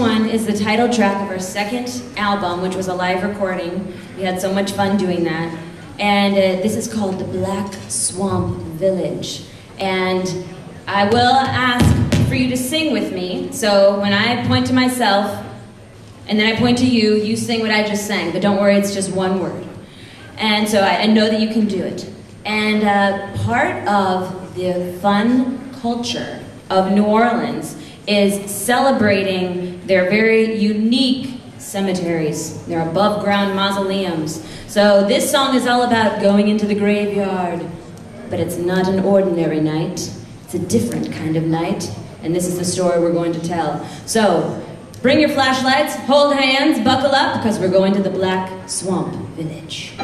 one is the title track of our second album, which was a live recording. We had so much fun doing that. And uh, this is called The Black Swamp Village. And I will ask for you to sing with me. So when I point to myself, and then I point to you, you sing what I just sang. But don't worry, it's just one word. And so I, I know that you can do it. And uh, part of the fun culture of New Orleans is celebrating their very unique cemeteries, their above ground mausoleums. So this song is all about going into the graveyard, but it's not an ordinary night. It's a different kind of night, and this is the story we're going to tell. So bring your flashlights, hold hands, buckle up, because we're going to the Black Swamp Village.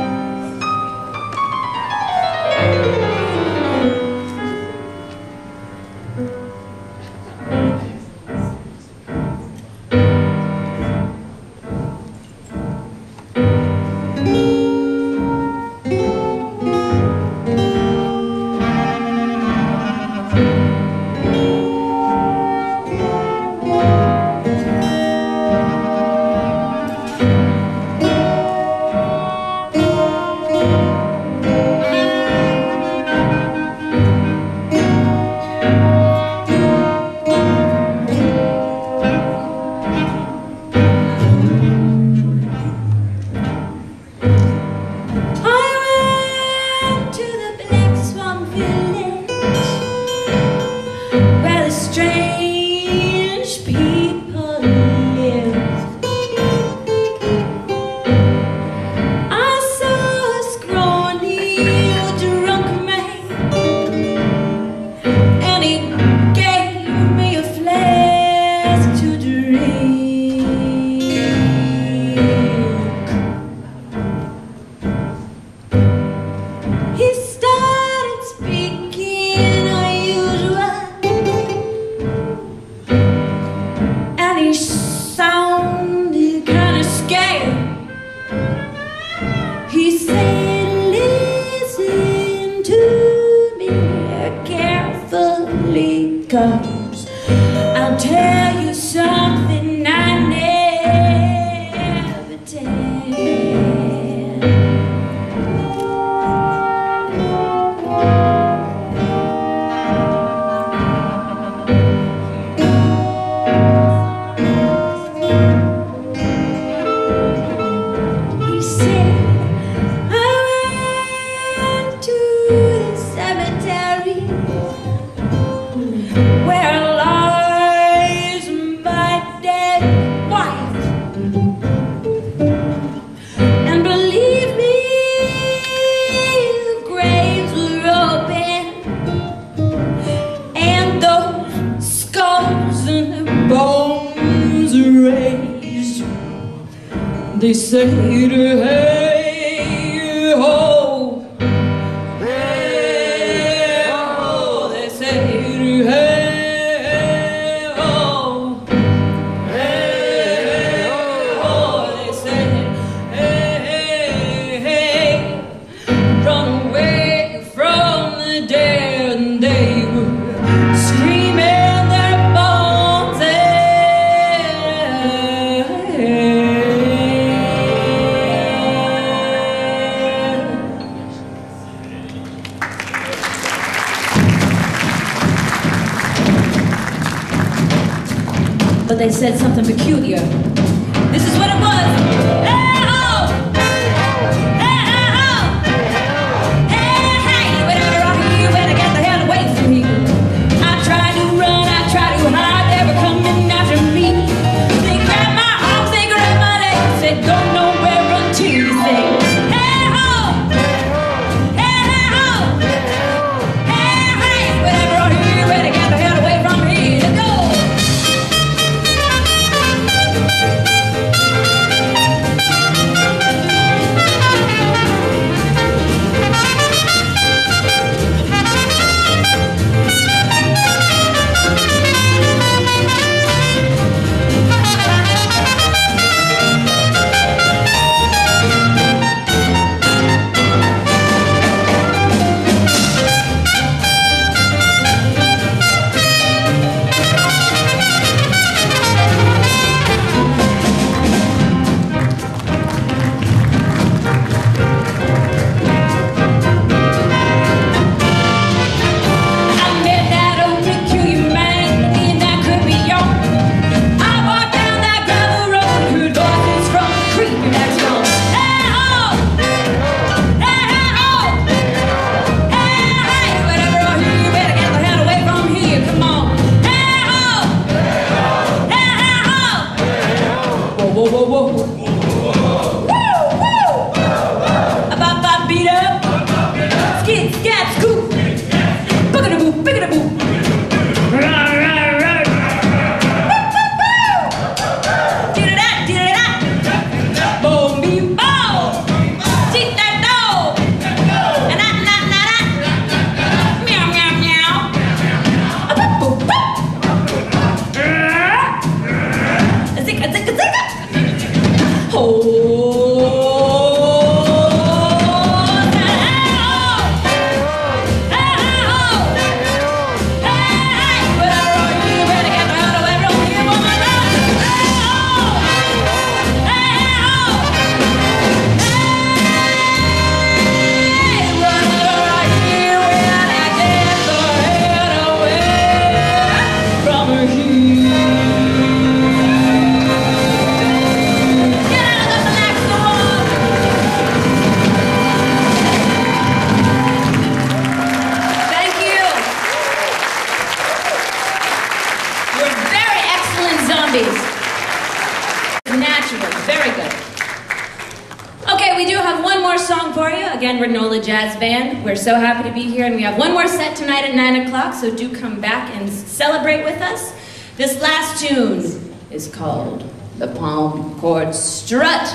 o'clock, so do come back and celebrate with us. This last tune is called The Palm Court Strut,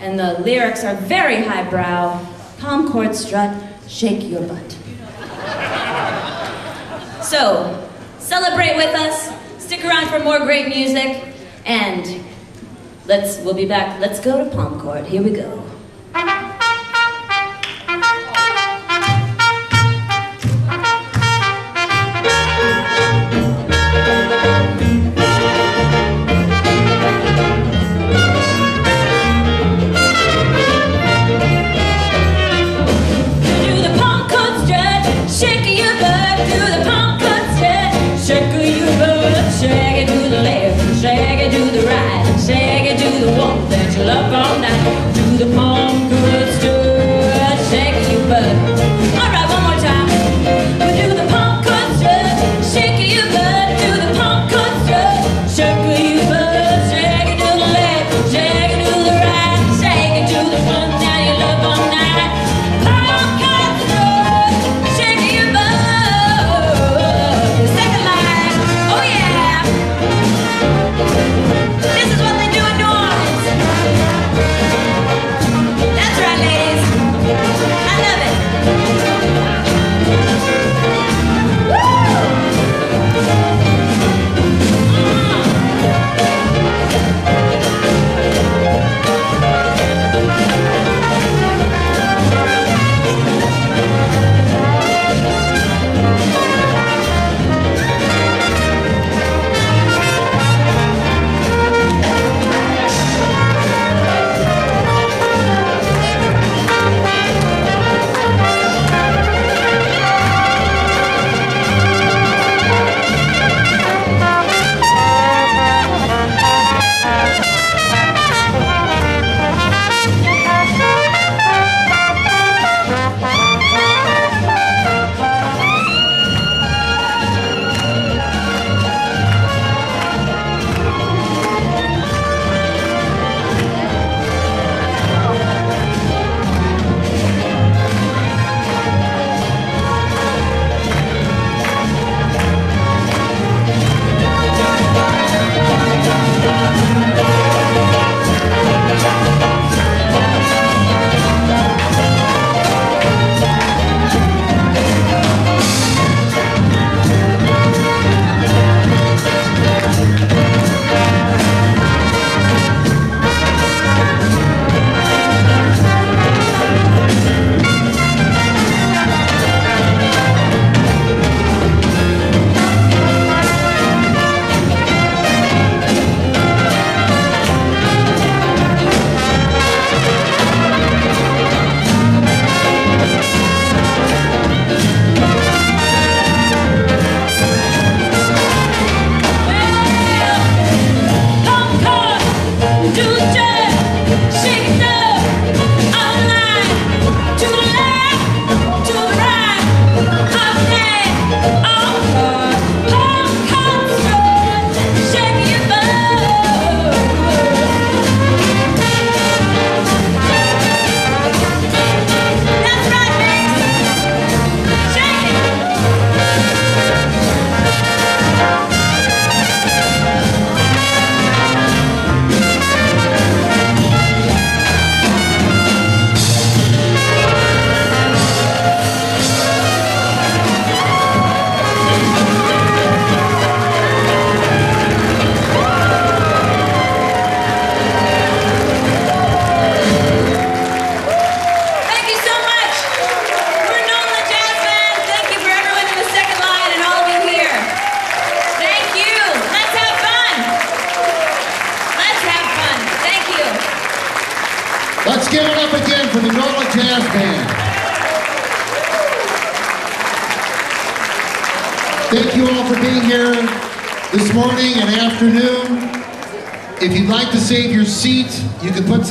and the lyrics are very highbrow. Palm Court Strut, shake your butt. So, celebrate with us, stick around for more great music, and let's, we'll be back. Let's go to Palm Court. Here we go.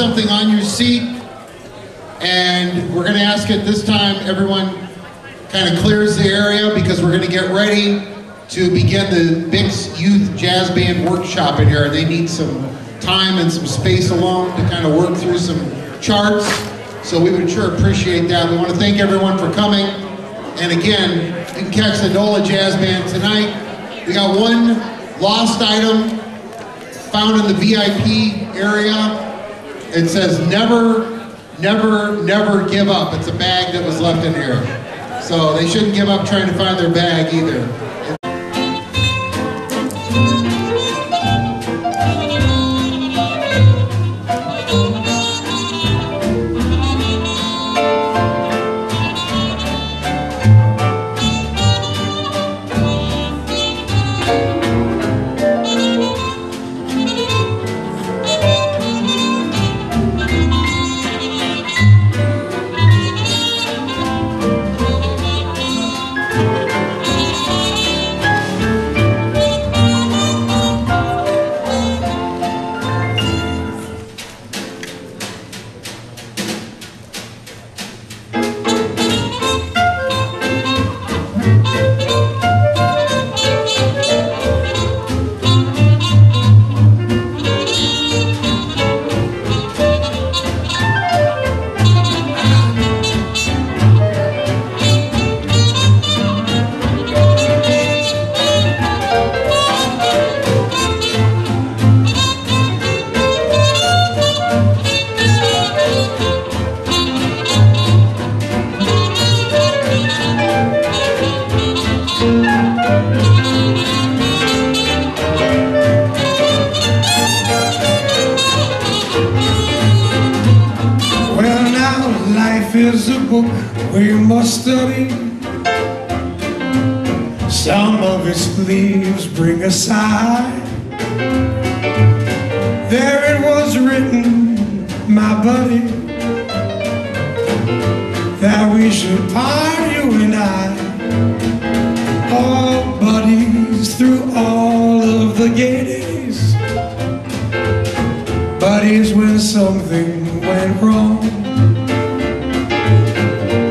Something on your seat. And we're going to ask at this time everyone kind of clears the area because we're going to get ready to begin the Bix Youth Jazz Band workshop in here. They need some time and some space alone to kind of work through some charts. So we would sure appreciate that. We want to thank everyone for coming. And again, you can catch the NOLA Jazz Band tonight. We got one lost item found in the VIP area. It says never never, never give up. It's a bag that was left in here. So they shouldn't give up trying to find their bag either. Gates. But here's when something went wrong.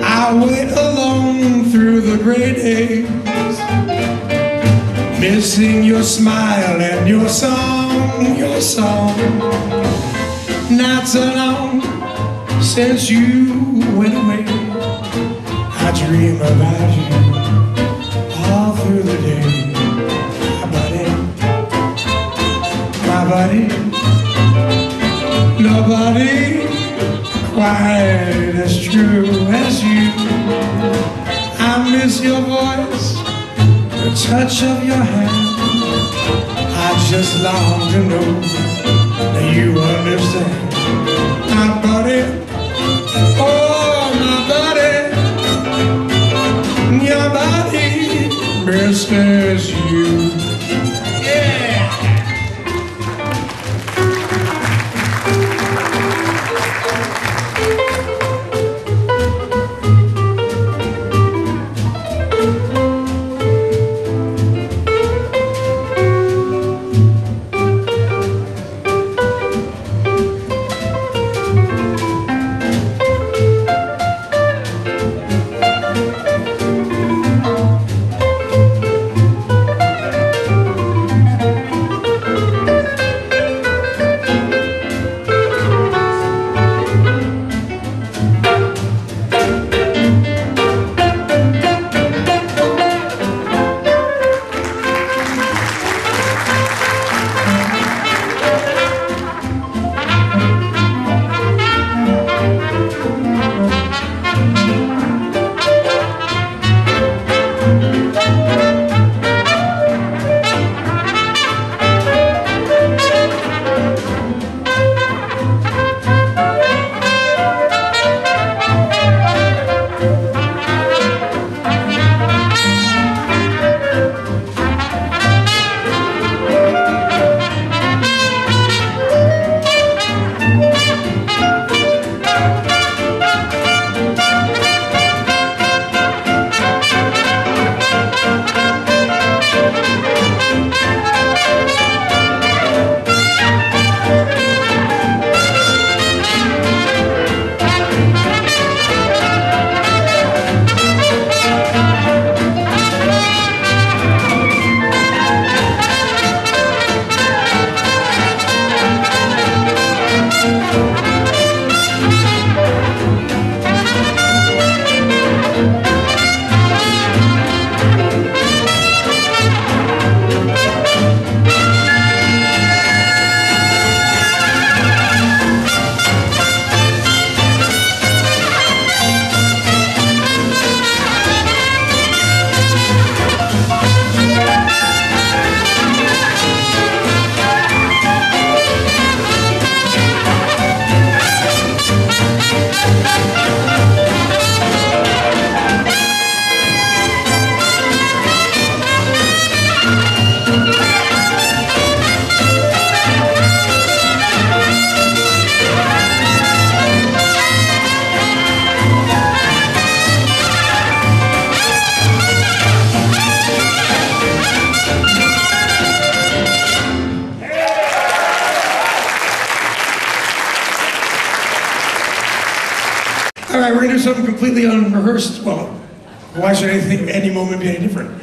I went alone through the gray days, missing your smile and your song, your song. Not so long since you went away. I dream about you. Nobody, nobody quite as true as you. I miss your voice, the touch of your hand. I just long to know that you understand. My body, oh my body, your body you. Completely unrehearsed. Well, why should anything, any moment be any different?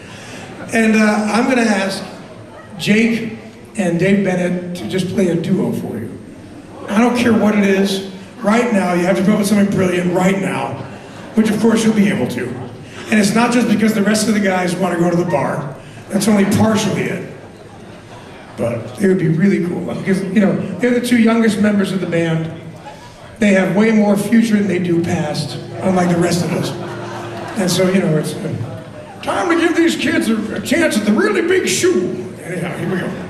And uh, I'm gonna ask Jake and Dave Bennett to just play a duo for you. I don't care what it is. Right now, you have to come up with something brilliant right now, which of course you'll be able to. And it's not just because the rest of the guys want to go to the bar. That's only partially it. But it would be really cool because you know they're the two youngest members of the band. They have way more future than they do past, unlike the rest of us. And so you know it's uh, time to give these kids a, a chance at the really big shoe. Anyhow, here we go.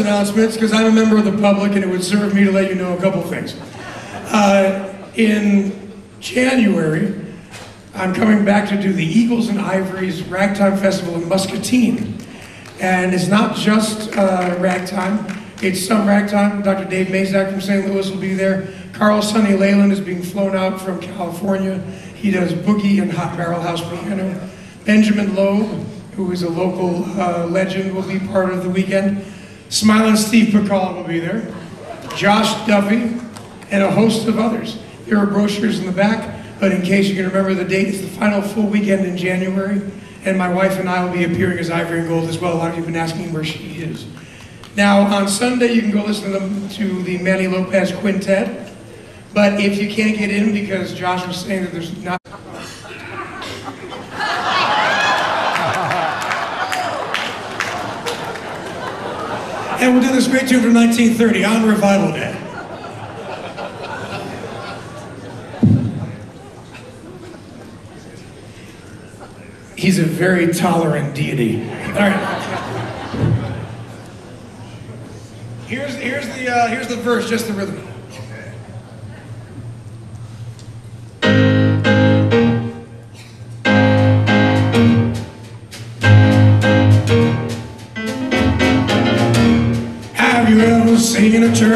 Announcements because I'm a member of the public and it would serve me to let you know a couple things. Uh, in January, I'm coming back to do the Eagles and Ivories Ragtime Festival in Muscatine. And it's not just uh, ragtime, it's some ragtime. Dr. Dave Majchrzak from St. Louis will be there. Carl Sonny Leyland is being flown out from California. He does boogie and hot barrel house piano. Benjamin Loeb, who is a local uh, legend, will be part of the weekend. Smiling Steve Picard will be there. Josh Duffee, and a host of others. There are brochures in the back, but in case you can remember the date, it's the final full weekend in January, and my wife and I will be appearing as Ivory and Gold as well. A lot of you have been asking where she is. Now, on Sunday, you can go listen to, them, to the Manny Lopez Quintet, but if you can't get in because Josh was saying that there's not And we'll do this great tune from 1930 on Revival Day. He's a very tolerant deity. All right. Here's, here's, the, uh, here's the verse, just the rhythm.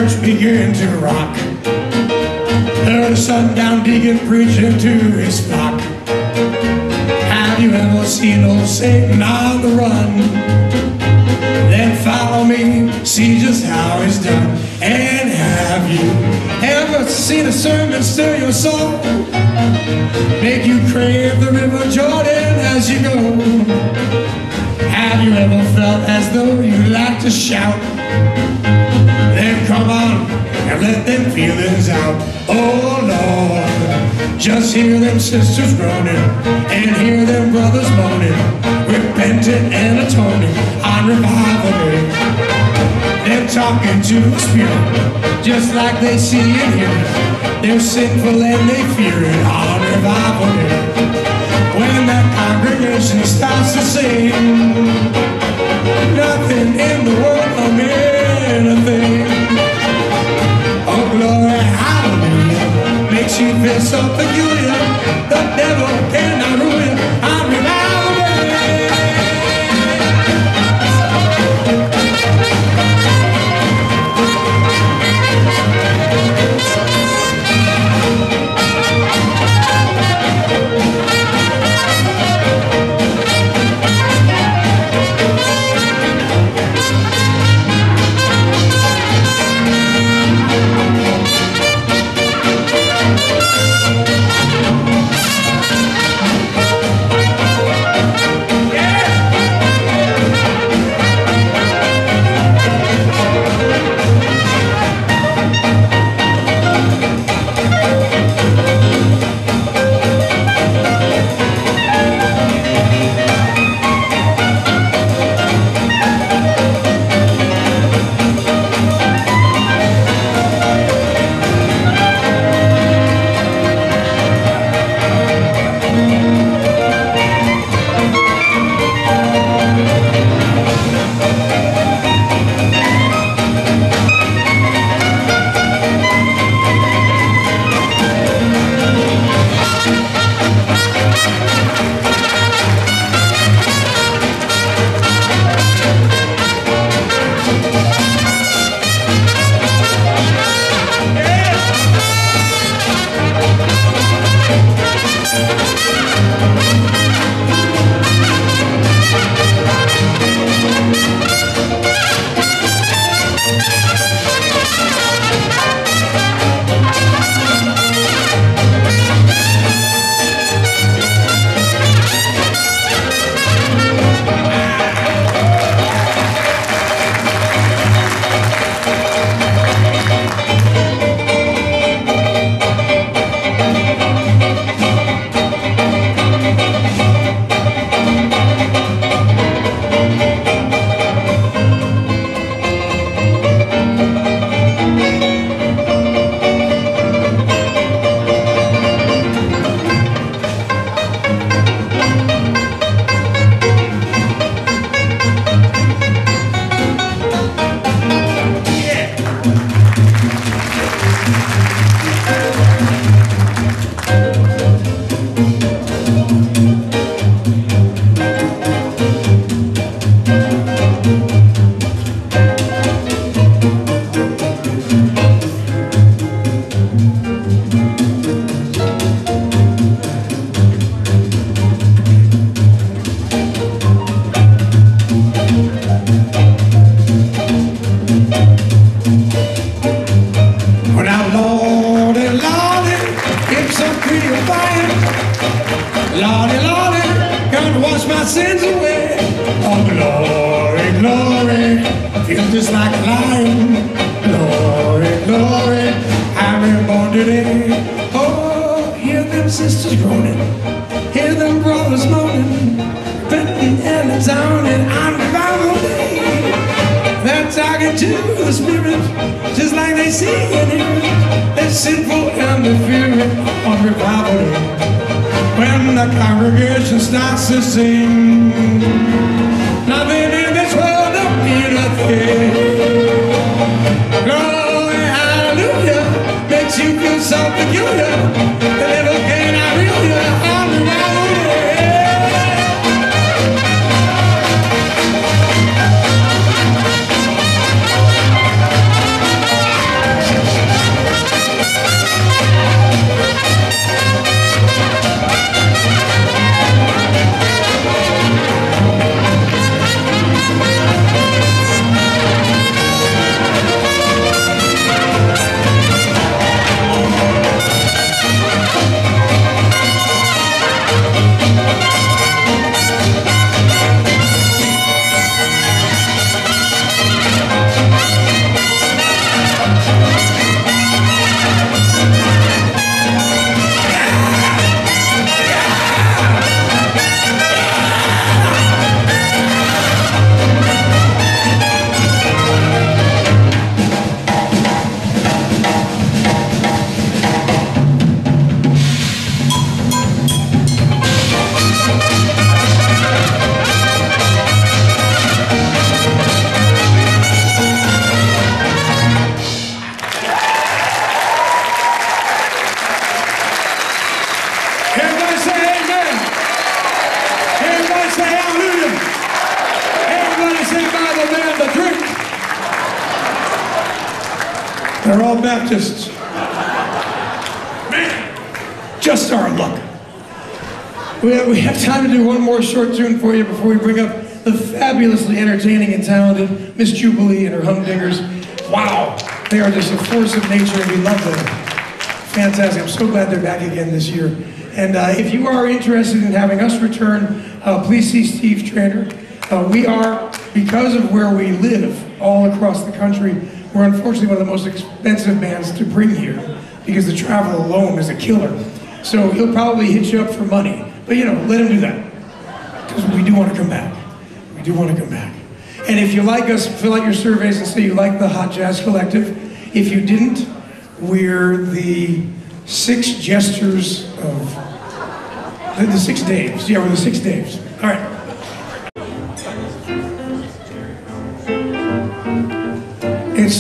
Church begin to rock? Heard a sundown deacon preaching to his flock. Have you ever seen old Satan on the run? Then follow me, see just how it's done. And have you ever seen a sermon stir your soul? Make you crave the river Jordan as you go. Have you ever felt as though you'd like to shout? Come on and let them feelings out. Oh Lord, just hear them sisters groaning and hear them brothers moaning, repenting and atoning on revival day. They're talking to the Spirit, just like they see and hear it. They're sinful and they fear it on revival day. When that congregation starts to sing, nothing in the world makes you feel so peculiar. The devil feel Baptists. Man, just our luck. We have, we have time to do one more short tune for you before we bring up the fabulously entertaining and talented Miss Jubilee and her humdingers. Wow, they are just a force of nature and we love them. Fantastic. I'm so glad they're back again this year. And uh, if you are interested in having us return, uh, please see Steve Trainer. Uh, we are, because of where we live all across the country, we're unfortunately one of the most expensive bands to bring here because the travel alone is a killer. So he'll probably hit you up for money. But you know, let him do that. Because we do want to come back. We do want to come back. And if you like us, fill out your surveys and say you like the Hot Jazz Collective. If you didn't, we're the six gestures of the, the six Daves. Yeah, we're the six Daves. All right.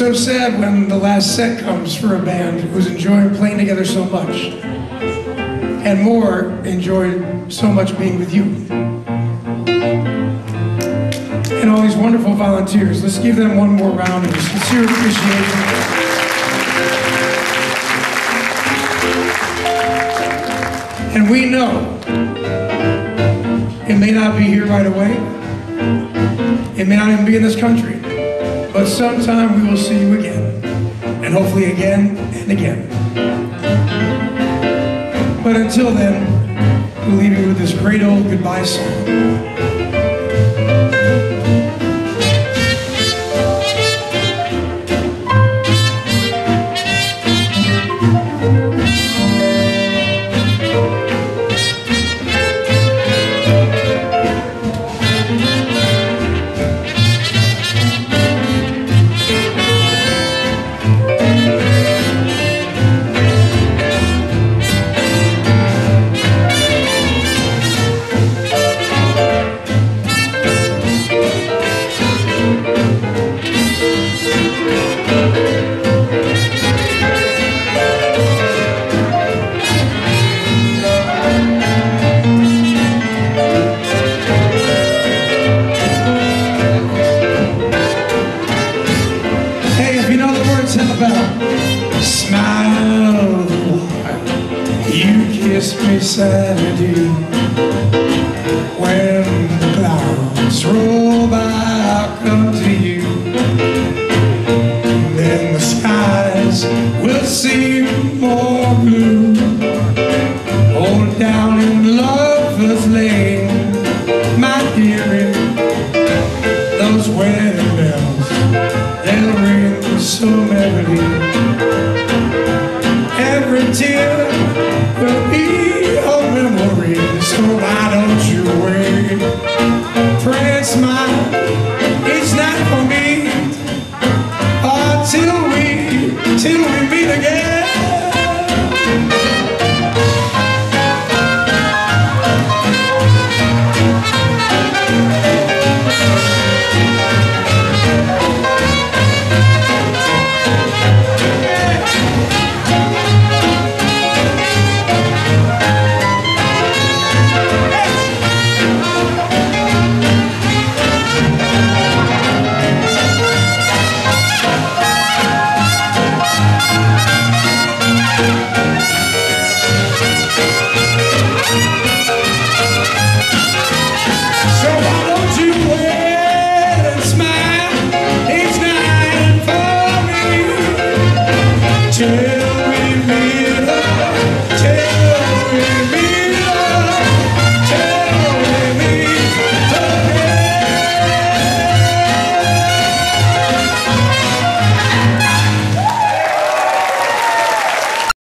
So sad when the last set comes for a band who's enjoying playing together so much, and more enjoyed so much being with you. And all these wonderful volunteers. Let's give them one more round of sincere appreciation. And we know it may not be here right away. It may not even be in this country. But sometime we will see you again. And hopefully again and again. But until then, we'll leave you with this great old goodbye song.